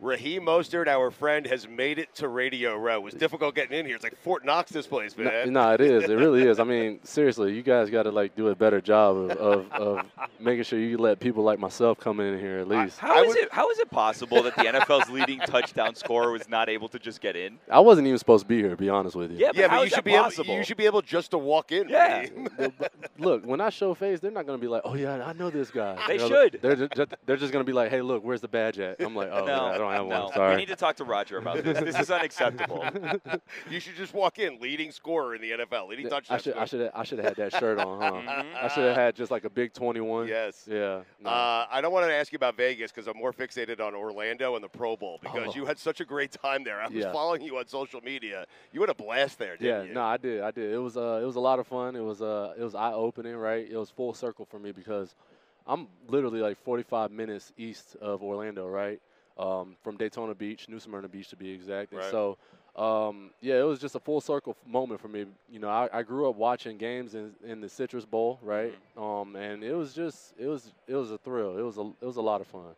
Raheem Mostert, our friend, has made it to Radio Row. It was difficult getting in here. It's like Fort Knox, this place, No, man. no, it is. It really is. I mean, seriously, you guys got to like do a better job of, of, of making sure you let people like myself come in here at least. How is it? How is it possible that the NFL's leading touchdown scorer was not able to just get in? I wasn't even supposed to be here, to be honest with you. Yeah, but yeah, how but you should that be able, you should be able just to walk in. Yeah. Raheem. look, when I show face, they're not going to be like, "Oh yeah, I know this guy." They You know, should. They're just, they're just going to be like, "Hey, look, where's the badge at?" I'm like, "Oh, no, yeah, I don't have no. one. Sorry." We need to talk to Roger about this. This is unacceptable. you should just walk in, leading scorer in the NFL, leading touchdown. I should I scorer. should I should have had that shirt on, huh? Mhm. I should have had just like a big 21. Yes. Yeah. no. Uh, I don't want to ask you about Vegas because I'm more fixated on Orlando and the Pro Bowl because Oh. you had such a great time there. I was Yeah. following you on social media. You had a blast there, yeah, didn't you? Yeah, no, I did. I did. It was uh, it was a lot of fun. It was uh, it was eye opening, right? It was full circle for me because I'm literally like 45 minutes east of Orlando, right? Um, from Daytona Beach, New Smyrna Beach to be exact. And Right. so, um, yeah, it was just a full circle moment for me. You know, I, I grew up watching games in, in the Citrus Bowl, right? Mm-hmm. Um, and it was just it was it was a thrill. It was a it was a lot of fun.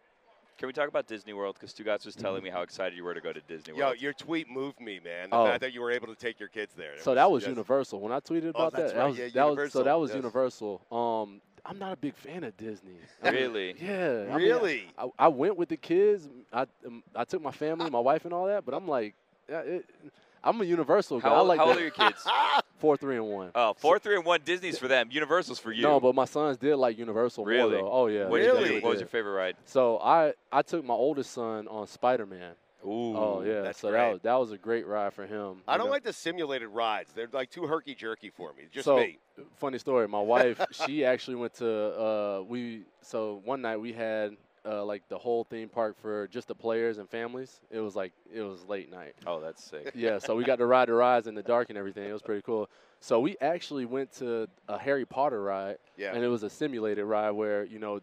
Can we talk about Disney World? Because two guys was telling me how excited you were to go to Disney Yo, your tweet moved me, man. The Oh. fact that you were able to take your kids there. It So that was yes. Universal. When I tweeted Oh, about that's that, right. that was, Yeah, that was so that was yes. Universal. Um, I'm not a big fan of Disney. I mean, Really? yeah. I mean, Really? I, I went with the kids. I um, I took my family, my wife, and all that. But I'm like, yeah, it, I'm a Universal guy. How, I old- like how old are your kids? four, three, and one. Oh, four, three, and one. Disney's for them. Universal's for you. No, but my sons did like Universal more Really? though. Oh yeah. what, they did you do? Really? what was your favorite ride? So I I took my oldest son on Spider Man. Ooh. Oh yeah. that's so great. that was that was a great ride for him. I don't know. like the simulated rides. They're like too herky jerky for me. Just so, me. Funny story. My wife, she actually went to uh, we. So one night we had uh, like the whole theme park for just the players and families. It was like it was late night. Oh, that's sick. Yeah, so we got to ride the rides in the dark and everything. It was pretty cool. So we actually went to a Harry Potter ride, Yeah. and it was a simulated ride where you know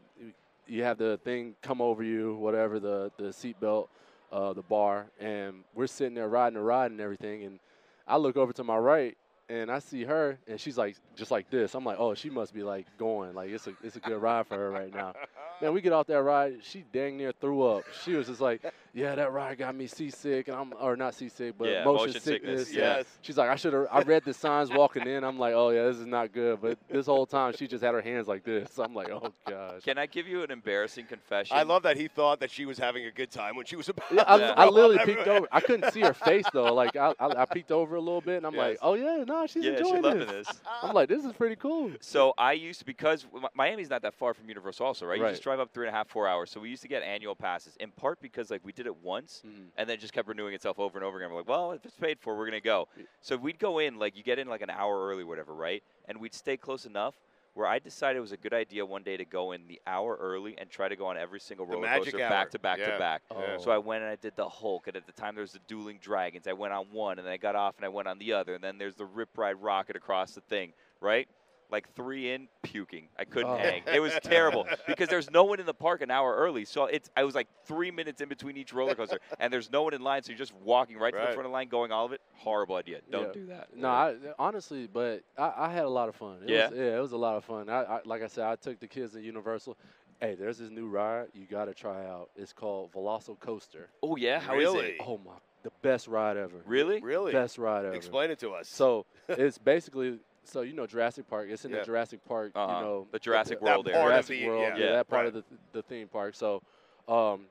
you have the thing come over you, whatever the the seatbelt, uh, the bar, and we're sitting there riding the ride and everything. And I look over to my right, and I see her, and she's like just like this. I'm like, oh, she must be like going, like it's a it's a good ride for her right now. Man, we get off that ride, she dang near threw up. She was just like, yeah, that ride got me seasick, and I'm or not seasick, but Yeah, motion, motion sickness, sickness. yes. She's like, I should have. I read the signs walking in. I'm like, oh yeah, this is not good. But this whole time, she just had her hands like this. I'm like, oh gosh. Can I give you an embarrassing confession? I love that he thought that she was having a good time when she was about Yeah, to I, Yeah. I literally peeked everywhere. over. I couldn't see her face though. Like I, I, I peeked over a little bit, and I'm Yes. like, oh yeah, no, she's Yeah, she's enjoying loving this. this. I'm like, this is pretty cool. So I used to because Miami's not that far from Universal, also, right? You Right. Drive up three and a half, four hours. So we used to get annual passes, in part because like we did it once, Mhm. and then just kept renewing itself over and over again. We're like, well, if it's paid for, we're gonna go. So we'd go in like you get in like an hour early, whatever, right? And we'd stay close enough where I decided it was a good idea one day to go in the hour early and try to go on every single roller coaster hour. back to back Yeah. to back. Oh. So I went and I did the Hulk, and at the time there was the Dueling Dragons. I went on one, and then I got off and I went on the other, and then there's the Rip Ride Rockit across the thing, right? Like three in, puking. I couldn't Oh. hang. It was terrible because there's no one in the park an hour early. So it's I was like three minutes in between each roller coaster, and there's no one in line. So you're just walking right, to the front of the line, going all of it. Horrible idea. Don't Yeah. do that. No, I, honestly, but I, I had a lot of fun. It Yeah? was, yeah, it was a lot of fun. I, I, like I said, I took the kids to Universal. Hey, there's this new ride you got to try out. It's called VelociCoaster. Oh yeah, how is Really? it? Oh my, the best ride ever. Really? Really? Best ride ever. Explain it to us. So it's basically so you know Jurassic Park. It's in Yeah. the Jurassic Park. Uh-huh. You know The Jurassic That World area. Jurassic the- World. yeah. Yeah, that part Right. of the the theme park. So, um,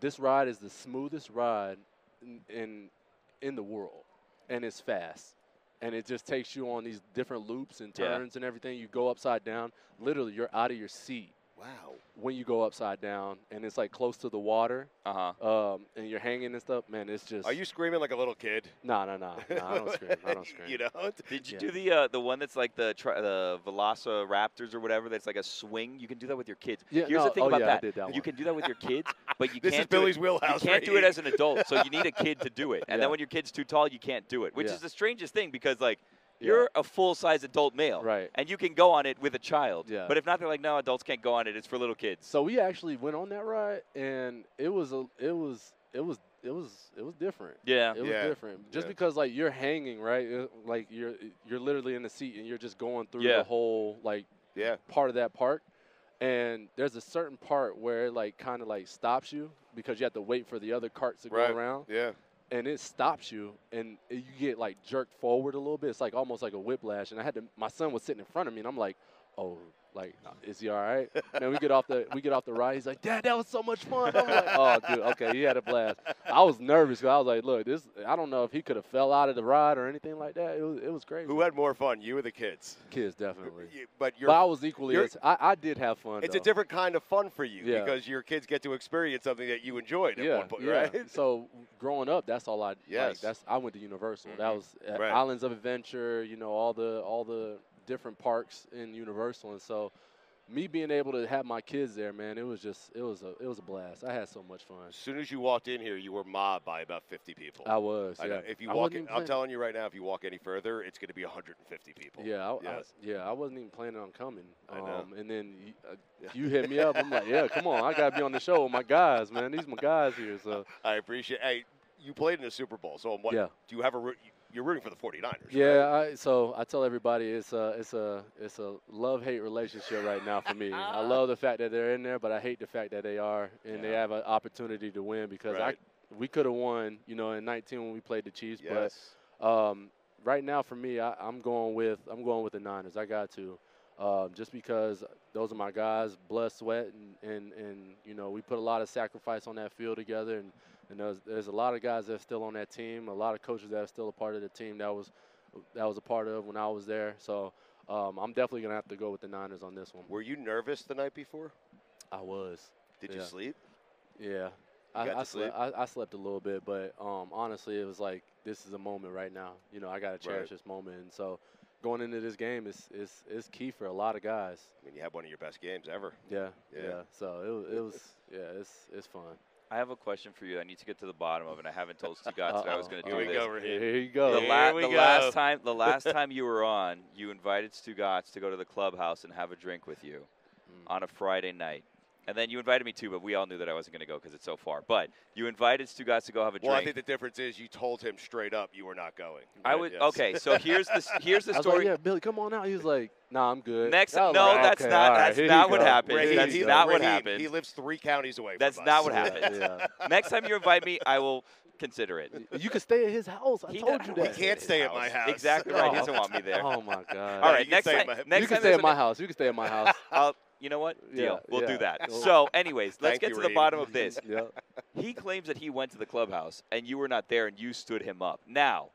this ride is the smoothest ride in, in in the world, and it's fast, and it just takes you on these different loops and turns and everything. You go upside down. Literally, you're out of your seat wow. when you go upside down, and it's like close to the water, Uh huh. um, and you're hanging and stuff. Man, it's just Are you screaming like a little kid? no, no, no, no. I don't scream. I don't scream. you don't? Did you Yeah. do the uh, the one that's like the tri- the Velociraptors or whatever? That's like a swing. You can do that with your kids. Yeah, Here's no, the thing oh, about yeah, I that. did that you can do that with your kids, but you This can't. do Billy's it, wheelhouse You can't right do it as an adult, so you need a kid to do it. And Yeah. then when your kid's too tall, you can't do it, which Yeah. is the strangest thing because like Yeah. You're a full size adult male, Right. And you can go on it with a child. Yeah. But if not, they're like, no, adults can't go on it. It's for little kids. So we actually went on that ride, and it was a, it was, it was, it was, it was different. Yeah. It was Yeah. different, just Yeah. because like you're hanging, right? Like you're you're literally in the seat and you're just going through Yeah. the whole like Yeah. part of that park, and there's a certain part where it like kind of like stops you because you have to wait for the other carts to Right. go around, Yeah. And it stops you, and you get like jerked forward a little bit. It's like almost like a whiplash. And I had to. My son was sitting in front of me, and I'm like, oh. Like, is he all right? And we get off the we get off the ride. He's like, Dad, that was so much fun. I'm like, oh, dude, okay, he had a blast. I was nervous because I was like, look, this. I don't know if he could have fell out of the ride or anything like that. It was it was crazy. Who had more fun, you or the kids? kids definitely? But you're But I was equally. As, I I did have fun. It's a different kind of fun for you Yeah. because your kids get to experience something that you enjoyed at yeah, one point, yeah. right? So growing up, that's all I like. Yes. That's I went to Universal. That Mhm. was uh, Right. Islands of Adventure. You know all the all the different parks in Universal, and so me being able to have my kids there, man, it was just it was a it was a blast. I had so much fun. As soon as you walked in here, you were mobbed by about 50 people. I was. I know, if you I walk, in, I'm telling you right now, if you walk any further, it's going to be 150 people. Yeah, I, Yes. I, yeah, I wasn't even planning on coming. I know. Um, and then you, uh, you hit me up. I'm like, yeah, come on, I gotta be on the show with my guys, man. These are my guys here. So I appreciate. Hey, you played in the Super Bowl, so what? Yeah. Do you have a? You're rooting for the 49ers. right? Yeah, I, so I tell everybody it's a it's a it's a love hate relationship right now for me. I love the fact that they're in there, but I hate the fact that they are and they have an opportunity to win because Right. I we could have won, you know, in 19 when we played the Chiefs, Yes. but um, right now for me, I, I'm going with I'm going with the Niners. I got to. Um, just because those are my guys, blood, sweat, and, and, and you know we put a lot of sacrifice on that field together, and, and there's, there's a lot of guys that are still on that team, a lot of coaches that are still a part of the team that was that was a part of when I was there. So um, I'm definitely gonna have to go with the Niners on this one. Were you nervous the night before? I was, Did you sleep? yeah. I, got I, to sleep? slept, I, I slept a little bit, but um, honestly, it was like this is a moment right now. You know, I gotta cherish this moment, and so going into this game is is is key for a lot of guys. I mean, you had one of your best games ever. Yeah, Yeah. yeah. So it, it was, yeah, it's it's fun. I have a question for you. I need to get to the bottom of, it. I haven't told Stu that I was going to Here do we this. go, Raheem. Here you go. The, Here la- we the go. last time, the last time you were on, you invited Stugotz to go to the clubhouse and have a drink with you Mm. on a Friday night, and then you invited me too, but we all knew that I wasn't going to go because it's so far. But you invited Stugotz to go have a drink. Well, I think the difference is you told him straight up you were not going. I Right, would yes. okay. So here's the here's the I was story. like, yeah, Billy, come on out. He was like, Nah, I'm good. Next, I no, like, that's "Okay, not all right, that's here not what go." happened. Raheem, That's he, not what Raheem, happened. He lives three counties away That's from not us. what happened. Yeah. Next time you invite me, I will consider it. You can stay at his house. I He told does- you He that. can't stay at my house. Exactly right. He doesn't want me there. Oh my god. All you can next stay at time. my- next you can stay at my house. You can stay at my house. I'll, you know what? Deal. Yeah, we'll do that. So, anyways, let's get you, to the Raheem. bottom of this. yeah. He claims that he went to the clubhouse and you were not there and you stood him up. Now,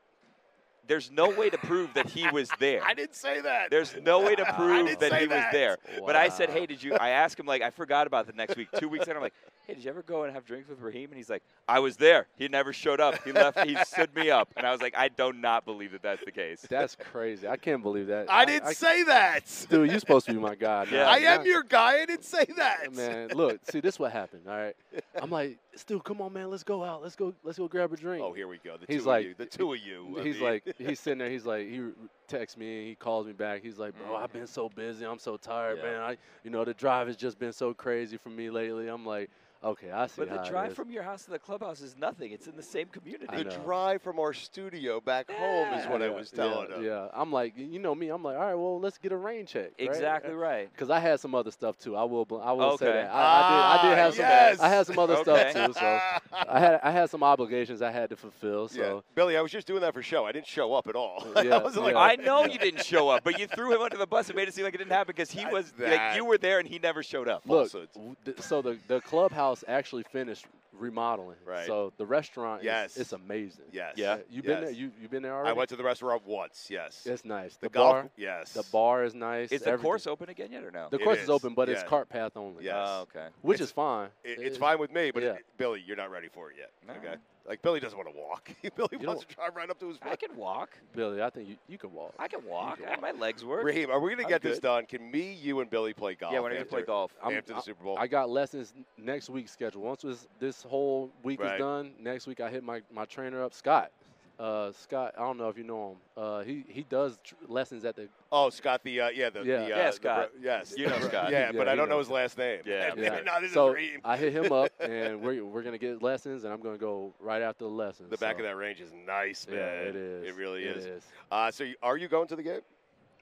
there's no way to prove that he was there. I didn't say that. There's no way to prove didn't that he was that. there. But I said, hey, did you? I asked him like I forgot about the next week. Two weeks later, I'm like, hey, did you ever go and have drinks with Raheem? And he's like, I was there. He never showed up. He left. He stood me up, and I was like, I do not believe that that's the case. That's crazy. I can't believe that. I didn't say that. Dude, you're supposed to be my guy. Yeah. I am Now- your guy. I didn't say that. man. Look, see, this what happened. All right, I'm like, Stu, come on, man, let's go out. Let's go. Let's go grab a drink. Oh, here we go. The He's two like- of you. The two of you. I He's mean- like, he's sitting there. He's like, he texts me and he calls me back. He's like, bro, I've been so busy. I'm so tired, Yeah. man. I, you know, the drive has just been so crazy for me lately. I'm like, okay, I see But the how drive is. from your house to the clubhouse is nothing. It's in the same community. I the know. drive from our studio back home is what I was telling yeah, him. Yeah, I'm like, you know me. I'm like, all right, well, let's get a rain check. right? Exactly right. Because I had some other stuff too. I will. bl- I will say that. I, I did. I did have Ah, some. yes. I had some other Okay. stuff too. So I had. I had some obligations I had to fulfill. Yeah. So Billy, I was just doing that for show. I didn't show up at all. Yeah, I was like, yeah. I know you didn't show up, but you threw him under the bus and made it seem like it didn't happen because he That's was like that. you were there and he never showed up. look. th- So the the clubhouse actually finished remodeling. Right. So the restaurant. Yes. Is, it's amazing. Yes. Yeah. You been Yes. there? You you been there already? I went to the restaurant once. Yes. It's nice. the, The, golf. bar. Yes. The bar is nice. Is the everything. course open again yet or no? The It course is. is, open, but it's cart path only. Yes. Oh, okay. Which It's- is fine. It, It- it's fine with me, but yeah. it- Billy, you're not ready for it yet. All okay. Right. Like Billy doesn't want to walk. Billy You wants to drive right up to his. I can walk. Billy, I think you, you can walk. I can walk. can I- My legs work. Raheem, are we gonna I'm get this done? Can me, you, and Billy play golf? yeah, we're you after, play golf? I'm- after the I- Super Bowl? I got lessons next week's schedule. Once this this whole week Right. is done, next week I hit my, my trainer up, Scott. Uh, Scott, I don't know if you know him. Uh, he he does tr- lessons at the. oh, Scott, the uh, yeah, the Yeah. the, uh, Yeah, the Scott. bro- yes, You know Scott. Yeah, Yeah, but I don't know his last name. Yeah. Yeah. no, this so is Raheem. I hit him up, and we're we're gonna get lessons, and I'm gonna go right after the lessons. the back of that range is nice, man. Yeah, it is. It really It is. is. Uh, so, you, are you going to the game?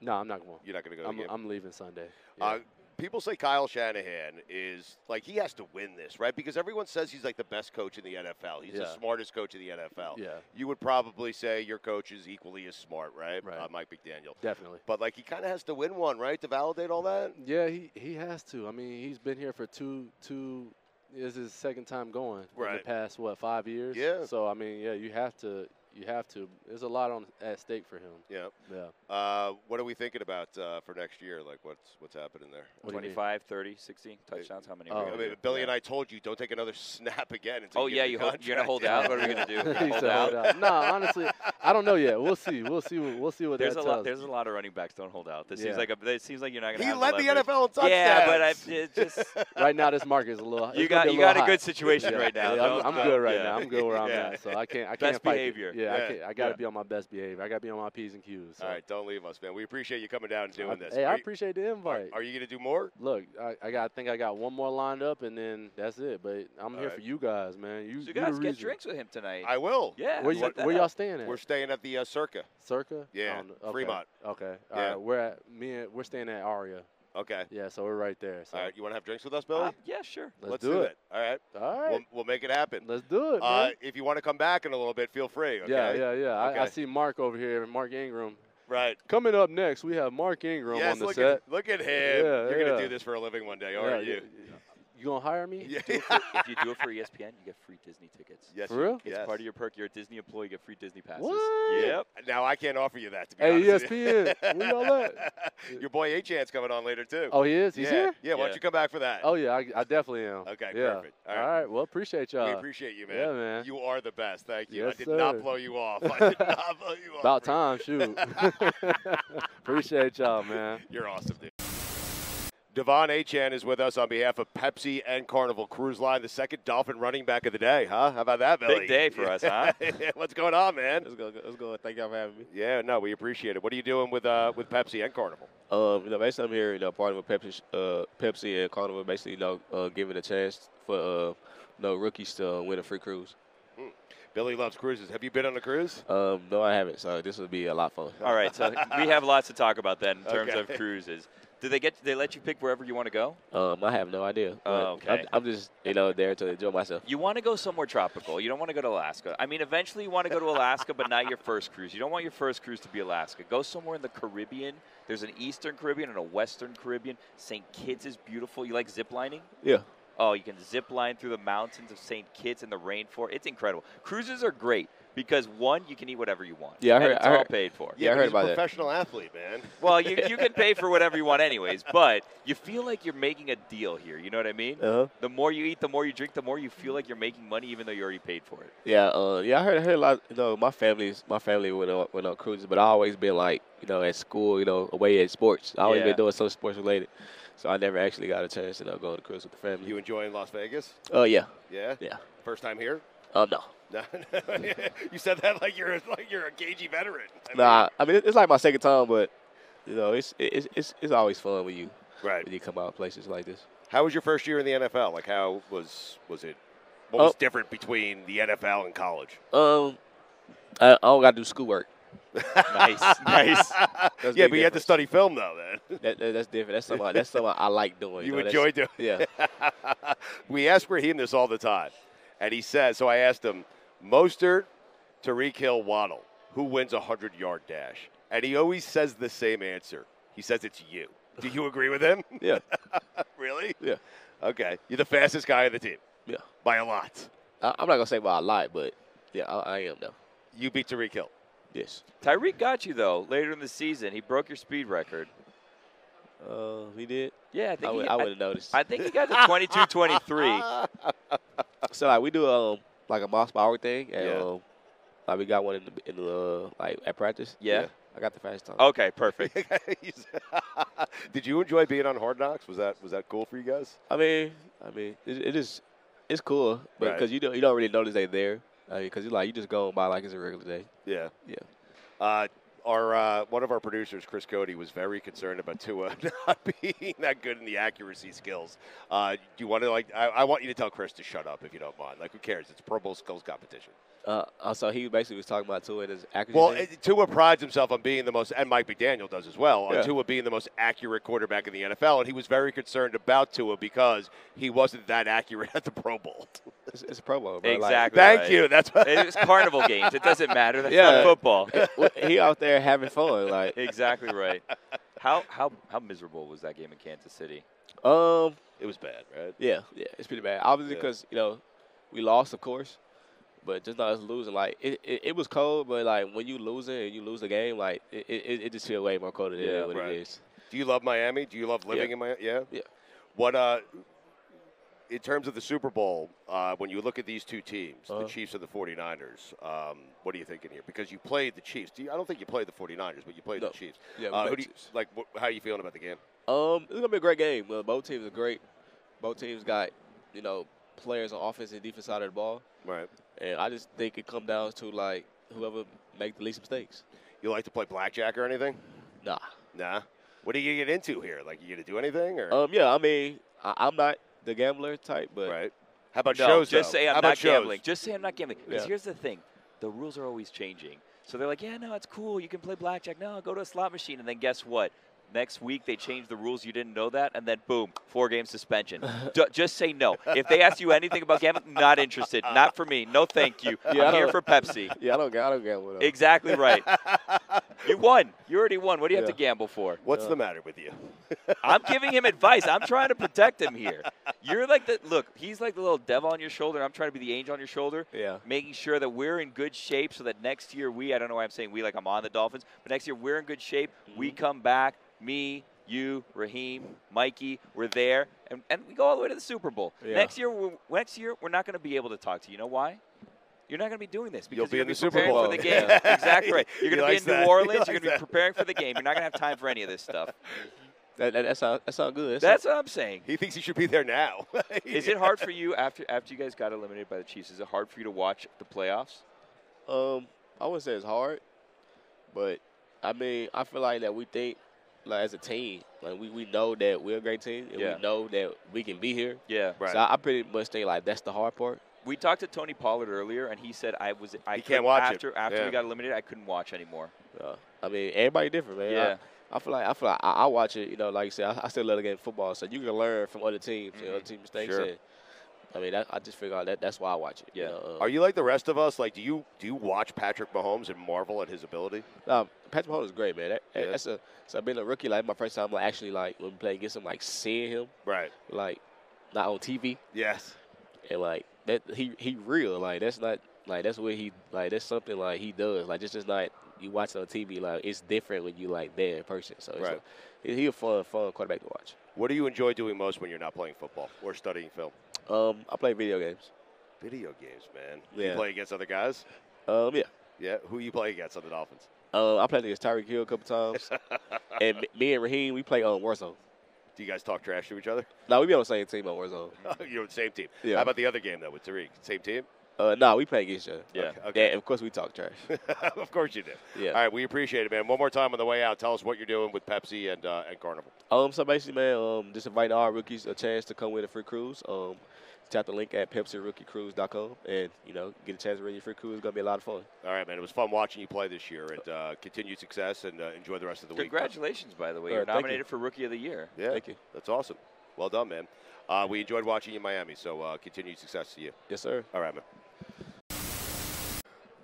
No, I'm not going. You're not going to go I'm, the game. I'm leaving Sunday. Uh, Yeah. People say Kyle Shanahan is like he has to win this, right? Because everyone says he's like the best coach in the NFL. He's the smartest coach in the NFL. Yeah, You would probably say your coach is equally as smart, right? Right. Uh, Mike McDaniel. definitely. But like he kind of has to win one, right, to validate all that. Yeah, he, he has to. I mean, he's been here for two two. This is his second time going in Right. the past what five years. Yeah. So I mean, yeah, you have to. You have to. There's a lot on at stake for him. Yeah. Yeah. Uh, what are we thinking about uh, for next year? Like, what's what's happening there? What do you mean? 25, 30, 16 touchdowns. How many? are we Oh, I mean. Billy Yeah. and I told you don't take another snap again. Until Oh you yeah, you the hold, you're gonna hold out. What are we gonna do? Hold out. Out." No, honestly, I don't know yet. We'll see. We'll see. What, we'll see what There's that a tells. lot. There's a lot of running backs don't hold out. This Yeah. seems like a. It seems like you're not gonna. He led the leverage. NFL in touchdowns. Yeah, but I just right now, this market is a little. you got you got a good situation right now. I'm, good right now. I'm good where I'm at. So I can't. I Best can't fight. behavior. Yeah, Yeah. I, can't, I got to Yeah. be on my best behavior. I got to be on my p's and q's. So. All right, don't leave us, man. We appreciate you coming down and doing I- this. Hey, Are I you- appreciate the invite. are you going to do more? Look, I, I got. I think I got one more lined up, and then that's it. But I'm All here right. for you guys, man. You, So you guys get drinks with him tonight. I will. yeah. Where, you, where y'all up. staying at? We're staying at the uh, Circa. Circa. Yeah, I. Okay. Fremont. Okay. All Yeah. right. We're at me. And, we're staying at Aria. Okay. Yeah. So we're right there. So All right. You want to have drinks with us, Billy? Uh, yeah, sure. let's, do, it. it. All right. All right. We'll, we'll make it happen. let's do it, Uh, if you want to come back in a little bit, feel free. Okay? Yeah, yeah, yeah. I, I see Mark over here, Mark Ingram. Right. Coming up next, we have Mark Ingram yes. on the look set. at look at him. Yeah, You're gonna do this for a living one day, Yeah, aren't you? You gonna hire me? Yeah. Do it for- if you do it for ESPN, you get free Disney tickets. Yes. For real? It's yes. part of your perk. You're a Disney employee. You get free Disney passes. What? Yep. Now I can't offer you that. To be Hey, honest. ESPN, where y'all at? Your boy Achane's coming on later too. Oh, he is. He's yeah. here. Yeah. Why don't you come back for that? Oh yeah, I, I definitely am. Okay, yeah. perfect. All All right. right. Well, appreciate y'all. We appreciate you, man. Yeah, man. You are the best. Thank you. Yes, I did not blow you off. I did not blow you off. About time, shoot. appreciate y'all, man. You're awesome, dude. De'Von Achane is with us on behalf of Pepsi and Carnival Cruise Line, the second Dolphin running back of the day, huh? How about that, Billy? Big day for us, huh? What's going on, man? Let's go. Let's go. Thank y'all for having me. Yeah, no, we appreciate it. What are you doing with uh, with Pepsi and Carnival? Um, you know, basically, I'm here, you know, partnering with Pepsi, uh, Pepsi and Carnival, basically, you know, uh, giving a chance for, uh, you know, rookies to uh, win a free cruise. Billy loves cruises. Have you been on a cruise? Um, no, I haven't, so this will be a lot of fun. All right. So we have lots to talk about then in terms Okay. of cruises. Do they get? They let you pick wherever you want to go? Um, I have no idea. Oh, okay. I'm, I'm just, you know, there to enjoy myself. You want to go somewhere tropical. You don't want to go to Alaska. I mean, eventually you want to go to Alaska, but not your first cruise. You don't want your first cruise to be Alaska. Go somewhere in the Caribbean. There's an Eastern Caribbean and a Western Caribbean. St. Kitts is beautiful. You like zip lining? Yeah. Oh, you can zip line through the mountains of St. Kitts and the rainforest. It's incredible. Cruises are great because one, you can eat whatever you want. Yeah, I and heard- it's I all paid for. Yeah, I heard about a that. professional athlete, man. Well, you, you can pay for whatever you want anyways, but you feel like you're making a deal here. You know what I mean? Uh huh. The more you eat, the more you drink, the more you feel like you're making money, even though you already paid for it. Yeah. Uh, yeah, I heard, I heard a lot. You know, my family's, my family went on, went on cruises, but I always been like, you know, at school, you know, away at sports. I always Yeah. been doing something sports related, so I never actually got a chance to you know, go on a cruise with the family. You enjoying Las Vegas? Oh yeah. Yeah. Yeah. First time here? Oh no. No, you said that like you're like you're a cagey veteran. I mean- Nah, I mean it's like my second time, but you know it's it's it's, it's always fun when you right. when you come out places like this. How was your first year in the NFL? Like, how was was it? What was Oh. different between the NFL and college? Um, I, I don't got to do schoolwork. Nice, nice. That's yeah, but you had to study film though. Then That, that- that's different. That's something I- that's something I like doing. you know, that's- enjoy doing. Yeah. we ask Raheem this all the time, and he says. So I asked him, Mostert, Tyreek Hill, Waddle, who wins a hundred yard dash? And he always says the same answer. He says it's you. Do you agree with him? Yeah. really? Yeah. Okay. You're the fastest guy on the team Yeah. by a lot. I, I'm not gonna say by a lot, but yeah, I, I am though. You beat Tyreek Hill. Yes. Tyreek got you though later in the season. He broke your speed record. Uh, he did. Yeah, I think I would he, I would have noticed. I think he got to 22-23. so like we do um like a moss power thing, and Yeah. um, like we got one in the in the uh, like at practice. Yeah. I got the fastest time. Okay, perfect. Did you enjoy being on Hard Knocks? Was that was that cool for you guys? I mean, I mean, it, it is, it's cool, but Right. because you don't you don't really notice they're there, because you like you just go by like it's a regular day. Yeah. Yeah. Uh, our uh, one of our producers, Chris Cote, was very concerned about Tua not being that good in the accuracy skills. Uh, do you want to like? I, I want you to tell Chris to shut up if you don't mind. Like, who cares? It's Pro Bowl skills competition. Uh, uh, so he basically was talking about Tua and his accuracy. Well, thing. it- Tua prides himself on being the most, and Mike McDaniel does as well, on Yeah. Tua being the most accurate quarterback in the NFL. And he was very concerned about Tua because he wasn't that accurate at the Pro Bowl. it's, it's a Pro Bowl, bro. Like, Exactly. Thank right. you. That's what. It's carnival games. It doesn't matter. That's Yeah. not football. he out there having fun. Like, exactly right. How how how miserable was that game in Kansas City? um, It was bad, right? yeah, yeah, it's pretty bad. Obviously, Yeah. because you know we lost, of course, but just not us losing. Like, it, it, it was cold, but like when you losing and you lose the game, like it, it, it just feels way more colder than Yeah, what right. it is. Do you love Miami? Do you love living Yeah. in Miami? Yeah. Yeah. What uh, in terms of the Super Bowl, uh, when you look at these two teams, Uh-huh. the Chiefs and the 49ers, um, what are you thinking here? Because you played the Chiefs. Do you, I don't think you played the 49ers, but you played No. the Chiefs. Yeah, we Uh, played who do you, Chiefs. like, wh- how are you feeling about the game? Um, it's gonna be a great game. Well, both teams are great. Both teams got you know players on offense and defense side of the ball, Right. and I just think it comes down to like whoever make the least mistakes. You like to play blackjack or anything? Nah. Nah. What are you gonna get into here? Like, you gonna do anything or? Um, yeah, I mean, I, I'm not the gambler type, but right. How about no, shows? just though? say I'm How not gambling. Just say I'm not gambling. Because Yeah. here's the thing, the rules are always changing. So they're like, yeah, no, it's cool. You can play blackjack. No, go to a slot machine. And then guess what? Next week they change the rules. You didn't know that, and then boom, four game suspension. D- just say no. If they ask you anything about gambling, not interested. Not for me. No, thank you. Yeah, I I'm here for Pepsi. yeah, I don't, I don't gamble. Though. Exactly right. You won. You already won. What do you have to gamble for? What's Yeah. the matter with you? I'm giving him advice. I'm trying to protect him here. You're like the look. He's like the little devil on your shoulder. I'm trying to be the angel on your shoulder. Yeah. Making sure that we're in good shape so that next year we. I don't know why I'm saying we like I'm on the Dolphins, but next year we're in good shape. We mm-hmm. come back. Me, you, Raheem, Mikey, we're there, and, and we go all the way to the Super Bowl. Yeah. Next year, we're, next year we're not going to be able to talk to you. You know why? You're not going to be doing this because You'll be you're in the Super Bowl. for the game. Yeah. exactly right. You're going to be in New that. He Orleans. You're going to be preparing for the game. You're not going to have time for any of this stuff. That, that, that sounds that sound good. That's what I'm saying. He thinks he should be there now. Is it hard for you after after you guys got eliminated by the Chiefs? Is it hard for you to watch the playoffs? Um, I wouldn't say it's hard, but I mean, I feel like that we think, like as a team, like we, we know that we're a great team, and Yeah. we know that we can be here. Yeah. Right. So I, I pretty much think like that's the hard part. We talked to Tony Pollard earlier, and he said I was I He can't couldn't- watch it. after after Yeah. we got eliminated. I couldn't watch anymore. Uh, I mean, everybody different, man. Yeah. I, I feel like I feel like I, I watch it. You know, like you said, I, I still love the game of football, so you can learn from other teams, and other team mistakes. Sure. And, I mean, that, I just figure out that that's why I watch it. you Yeah. know, uh, Are you like the rest of us? Like, do you do you watch Patrick Mahomes and marvel at his ability? Um, Patrick Mahomes is great, man. That, Yeah. That's a so being a rookie. Like my first time, like actually like when playing against him, like seeing him, Right. like not on TV, Yes. and like that he he real. Like that's not like that's what he like. That's something like he does. Like it's just not you watch on TV. Like it's different when you like there in person. So Right. like, he, he a fun fun quarterback to watch. What do you enjoy doing most when you're not playing football or studying film? Um, I play video games. Video games, man. Yeah. You play against other guys? Um, yeah. Yeah. Who you play against on the Dolphins? Uh, I played against Tyreek Hill a couple times, and me and Raheem we play on Warzone. Do you guys talk trash to each other? No, we be on the same team on Warzone. You're on the same team. Yeah. How about the other game though with Tyreek? Same team? Uh, no, we play against each other. Yeah. Okay. okay. And of course we talk trash. of course you do. Yeah. All right, we appreciate it, man. One more time on the way out, tell us what you're doing with Pepsi and uh, and Carnival. Um, so basically, man, um, just inviting all rookies a chance to come with a free cruise. Um, tap the link at PepsiRookieCruise.com and you know get a chance to win your free cruise. It's gonna be a lot of fun. All right, man. It was fun watching you play this year, and uh, continued success, and uh, enjoy the rest of the week. Congratulations, by the way. All You're right, thank you. nominated for Rookie of the Year. Yeah, Thank you. That's awesome. Well done, man. Uh, we enjoyed watching you in Miami, so uh, continued success to you. Yes, sir. All right, man.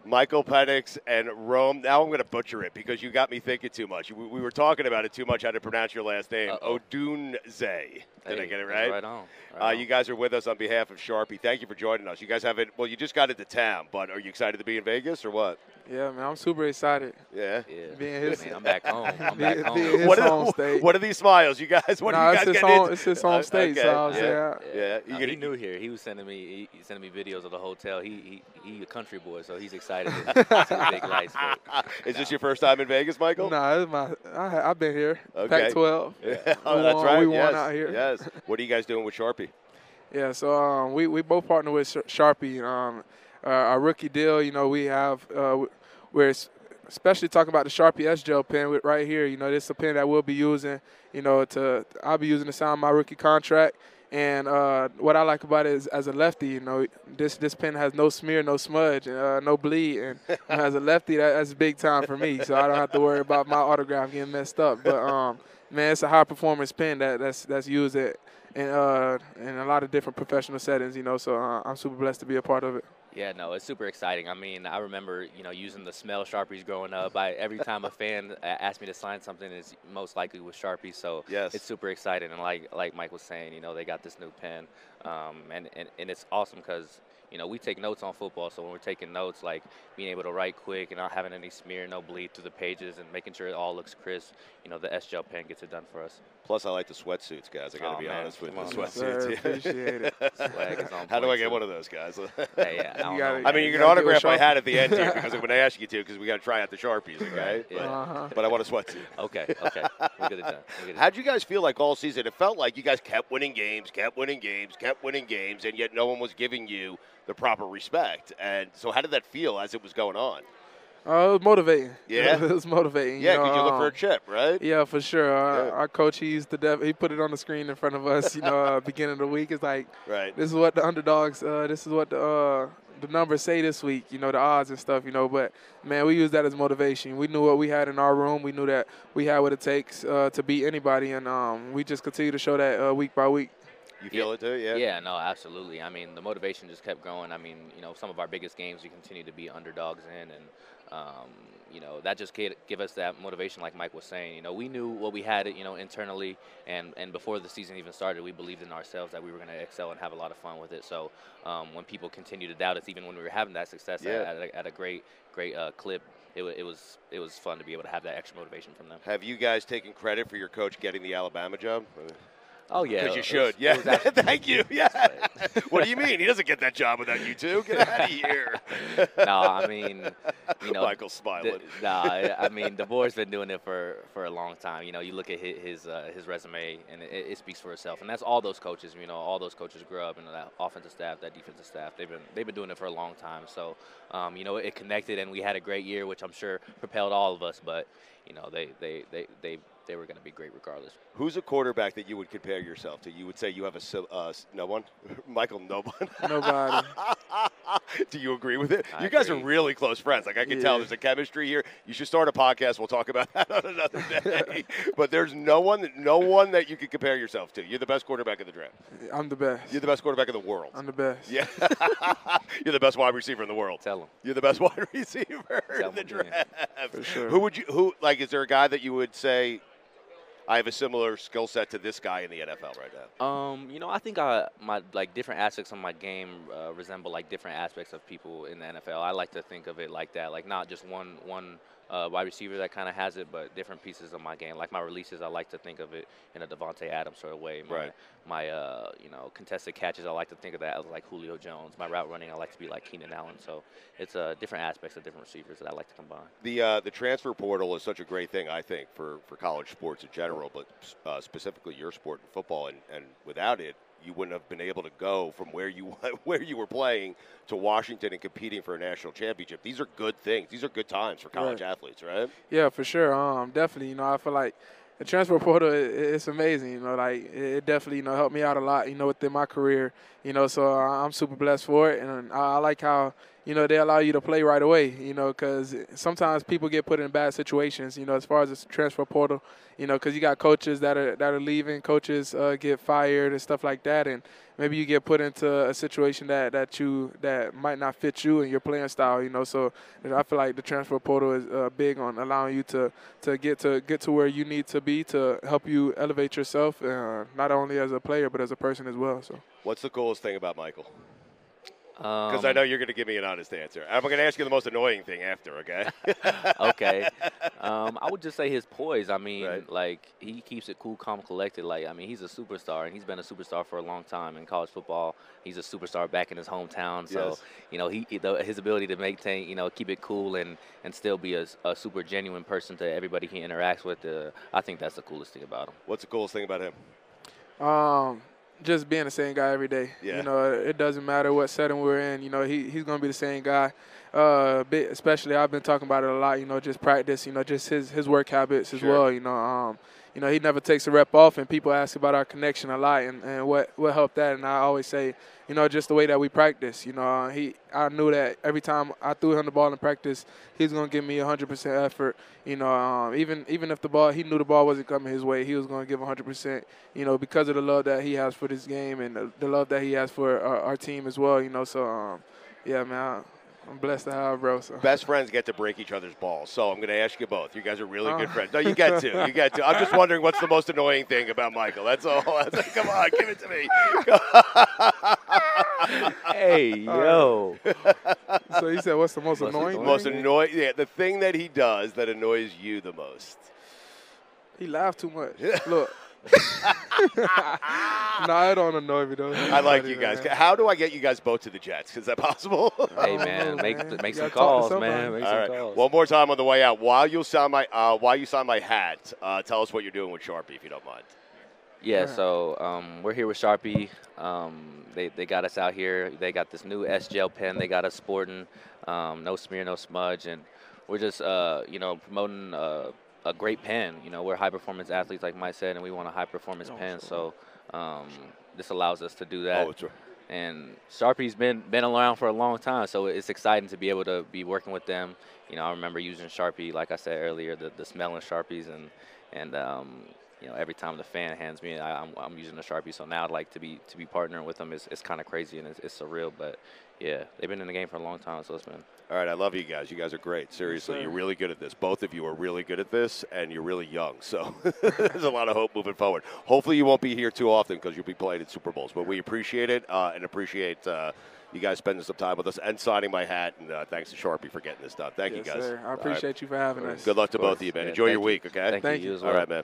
Michael Penix and Rome. Now I'm going to butcher it because you got me thinking too much. We, we were talking about it too much how to pronounce your last name. Uh-oh. Odunze. Did I get it right? Right on. Right Uh, on. you guys are with us on behalf of Sharpie. Thank you for joining us. You guys haven't, well, you just got into town, but are you excited to be in Vegas or what? Yeah, man, I'm super excited. Yeah. yeah. being his- Man, I'm back home. I'm back home. being his What home are, state. what are these smiles, you guys? What nah, are you it's guys his getting home. into? It's his home state. okay, So I was yeah. saying, Yeah, you Nah, he knew here. He was sending me. He, he sending me videos of the hotel. He he, he a country boy, so he's excited to see the big lights. But Is this your first time in Vegas, Michael? nah, it's my. I, I've been here. Okay. Pac-12. Yeah. oh, that's won- right. we won out here. Yes. What are you guys doing with Sharpie? Yeah, so um, we, we both partner with Sharpie. Um, uh, our rookie deal, you know, we have uh, we're especially talking about the Sharpie S Gel pen with right here. You know, this is a pen that we'll be using. You know, to I'll be using to sign my rookie contract, And uh, what I like about it is, as a lefty, you know, this this pen has no smear, no smudge, uh, no bleed, and as a lefty, that, that's big time for me. So I don't have to worry about my autograph getting messed up. But um, man, it's a high performance pen that that's that's used in uh in a lot of different professional settings. You know, so uh, I'm super blessed to be a part of it. Yeah, no, it's super exciting. I mean, I remember, you know, using the smell Sharpies growing up. I, every time a fan asked me to sign something, it's most likely with Sharpies. So Yes. it's super exciting. And like like Mike was saying, you know, they got this new pen, um, and, and and it's awesome because you know we take notes on football. So when we're taking notes, like being able to write quick and not having any smear, no bleed through the pages, and making sure it all looks crisp. You know, the S gel pen gets it done for us. Plus, I like the sweatsuits, guys. I got to Oh, be man, honest with come you. The on. sweatsuits. Sir, appreciate it. Swag is on How do I get too. one of those, guys? Hey, yeah, I don't gotta- know, I mean, man. you can gotta do a autograph my hat at the end here because when I'm going to ask you to because we got to try out the Sharpies, okay? Right, But, yeah. Uh-huh. but I want a sweatsuit. Okay, okay, we'll get it done. We'll get it How'd you guys feel like all season? It felt like you guys kept winning games, kept winning games, kept winning games, and yet no one was giving you the proper respect. And so, how did that feel as it was going on? Uh, it was motivating. Yeah? it was motivating. Yeah, you know, because you look for a um, chip, right? Yeah, for sure. Uh, Yeah. Our coach, he's the dev- he put it on the screen in front of us. You know, uh, beginning of the week, it's like Right. this is what the underdogs. Uh, this is what the uh, the numbers say this week. You know, the odds and stuff. You know, but man, we use that as motivation. We knew what we had in our room. We knew that we had what it takes uh, to beat anybody, and um, we just continue to show that uh, week by week. You feel it too? Yeah. Yeah, no, absolutely. I mean, the motivation just kept growing. I mean, you know, some of our biggest games we continue to be underdogs in, and um, you know that just gave, give us that motivation, like Mike was saying. You know, we knew what we had, it, you know, internally, and and before the season even started, we believed in ourselves that we were going to excel and have a lot of fun with it. So um, when people continue to doubt us, even when we were having that success Yeah. at, at, a, at a great great uh, clip, it, it was it was fun to be able to have that extra motivation from them. Have you guys taken credit for your coach getting the Alabama job? Oh yeah, Because you should. yeah. Thank you. Yeah. what do you mean? He doesn't get that job without you two. Get out of here. no, I mean, you know, Michael smiling. The, nah, I mean, the boy's been doing it for, for a long time. You know, you look at his his, uh, his resume, and it, it speaks for itself. And that's all those coaches. You know, all those coaches grew up in that offensive staff, that defensive staff. They've been they've been doing it for a long time. So, um, you know, it connected, and we had a great year, which I'm sure propelled all of us. But you know, they they they they, they were going to be great regardless. Who's a quarterback that you would compare yourself to? You would say you have a uh, no one, Michael, no one. Nobody. Do you agree with it? I you guys are really close friends. Like I can tell, there's a chemistry here. You should start a podcast. We'll talk about that on another day. but there's no one, that, no one that you could compare yourself to. You're the best quarterback in the draft. I'm the best. You're the best quarterback in the world. I'm the best. Yeah, you're the best wide receiver in the world. Tell him. You're the best wide receiver Tell in the me, yeah. draft. For sure. Who would you? Who like? Is there a guy that you would say? I have a similar skill set to this guy in the NFL right now. Um, you know, I think I, my like different aspects of my game uh, resemble like different aspects of people in the NFL. I like to think of it like that, like not just one one uh, wide receiver that kind of has it, but different pieces of my game. Like my releases, I like to think of it in a Davante Adams sort of way. My, Right. My uh, you know contested catches, I like to think of that as like Julio Jones. My route running, I like to be like Keenan Allen. So it's uh, different aspects of different receivers that I like to combine. The uh, the transfer portal is such a great thing, I think, for, for college sports in general, but uh, specifically your sport in football. And, and without it, you wouldn't have been able to go from where you where you were playing to Washington and competing for a national championship. These are good things. These are good times for college Right. athletes, right? Yeah, for sure. Um, definitely. You know, I feel like the transfer portal it's amazing. You know, like it it definitely you know helped me out a lot. You know, within my career. You know, so uh, I'm super blessed for it, and I, I like how you know they allow you to play right away. You know, because sometimes people get put in bad situations. You know, as far as the transfer portal. You know, because you got coaches that are that are leaving, coaches uh, get fired and stuff like that, and maybe you get put into a situation that, that you that might not fit you and your playing style. You know, so I feel like the transfer portal is uh, big on allowing you to to get to get to where you need to be to help you elevate yourself, uh, not only as a player but as a person as well. So What's the coolest thing about Michael? Because Because I know you're going to give me an honest answer. I'm going to ask you the most annoying thing after, okay? okay. Um, I would just say his poise. I mean, Right. like he keeps it cool, calm, collected. Like I mean, he's a superstar, and he's been a superstar for a long time in college football. He's a superstar back in his hometown. So Yes. you know, he the, his ability to maintain, you know, keep it cool and and still be a super genuine person to everybody he interacts with. Uh, I think that's the coolest thing about him. What's the coolest thing about him? um, just being the same guy every day. Yeah. You know, it doesn't matter what setting we're in. You know, he he's gonna be the same guy. uh, bit, especially I've been talking about it a lot. You know, just practice. You know, just his his work habits as Sure. well. You know, um, you know he never takes a rep off, and people ask about our connection a lot, and, and what what helped that. And I always say, you know, just the way that we practice. You know, he I knew that every time I threw him the ball in practice, he's gonna give me 100% effort. You know, um, even even if the ball he knew the ball wasn't coming his way, he was gonna give 100%. You know, because of the love that he has for this game and the, the love that he has for our, our team as well. You know, so um, yeah, man. I, I'm blessed to have bro. So. Best friends get to break each other's balls. So I'm going to ask you both. You guys are really good Oh. friends. No, you get to. You get to. I'm just wondering what's the most annoying thing about Michael. That's all. That's, come on, give it to me. hey, yo. So you said, "What's the most Most annoying?" annoying. most annoying. Yeah, the thing that he does that annoys you the most. He laughed too much. Look. nah, it don't annoy me though. I like you guys. How do I get you guys both to the Jets? Is that possible? Hey, man, make man. make some gotta talk to calls, man. Make All some right. calls. One more time on the way out. While you sign my uh, while you sign my hat, uh, tell us what you're doing with Sharpie, if you don't mind. Yeah, Yeah. so um, we're here with Sharpie. Um, they, they got us out here. They got this new S gel pen. They got us sporting. Um, no smear, no smudge, and we're just uh, you know promoting uh, a great pen. You know, we're high performance athletes, like Mike said, and we want a high performance pen. So um, this allows us to do that. Oh, and Sharpie's been been around for a long time, so it's exciting to be able to be working with them. You know, I remember using Sharpie, like I said earlier, the, the smelling Sharpies, and and um, you know every time the fan hands me, I, I'm, I'm using a Sharpie. So now, I'd like to be to be partnering with them is, is kind of crazy and it's, it's surreal, but yeah, they've been in the game for a long time, so it's been All right, I love you guys. You guys are great. Seriously, sir. you're really good at this. Both of you are really good at this, and you're really young. So there's a lot of hope moving forward. Hopefully, you won't be here too often because you'll be playing in Super Bowls. But we appreciate it uh, and appreciate uh, you guys spending some time with us and signing my hat. And uh, thanks to Sharpie for getting this done. Thank Yes, you guys. sir. I All right. appreciate you for having us. Good luck to Of both of you, man. Yeah, Enjoy your you. week, okay? Thank, Thank you. you. you as well. right, man.